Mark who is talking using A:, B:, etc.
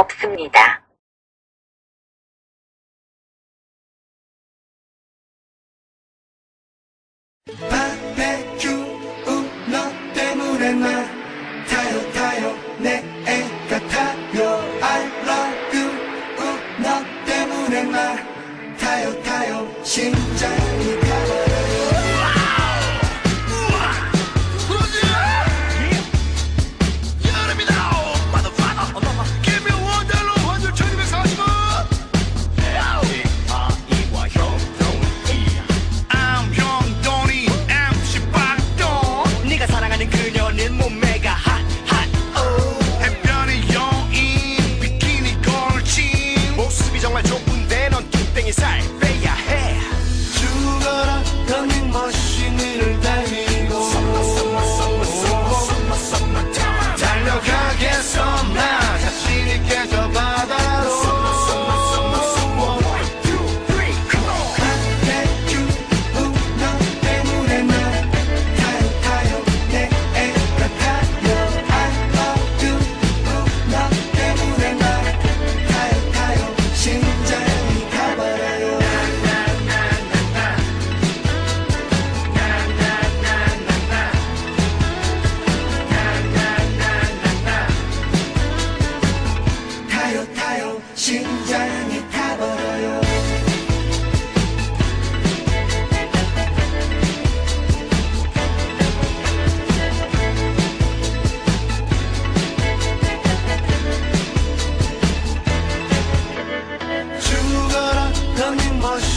A: 없습니다.
B: 바베큐 어, 너 때문에 나 타요 타요. 내 애가 타요 I love you. 어, 너 때문에 나 타요 타요. 신
C: Kanın baş